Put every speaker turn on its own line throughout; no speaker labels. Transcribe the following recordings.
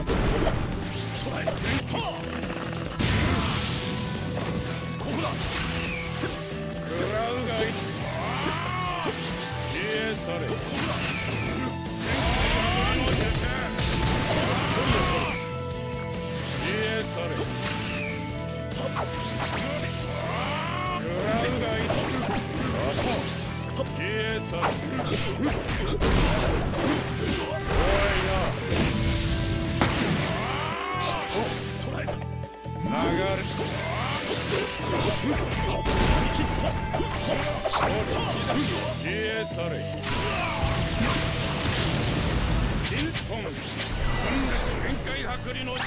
Oh! されここだ消えされ流れ。消え去れ金本今月限界剥離の術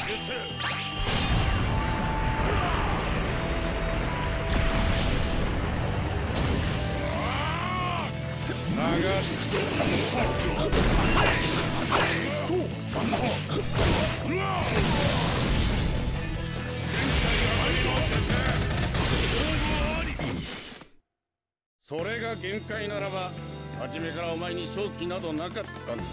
下がってそれが限界ならば初めからお前に勝機などなかったんだ。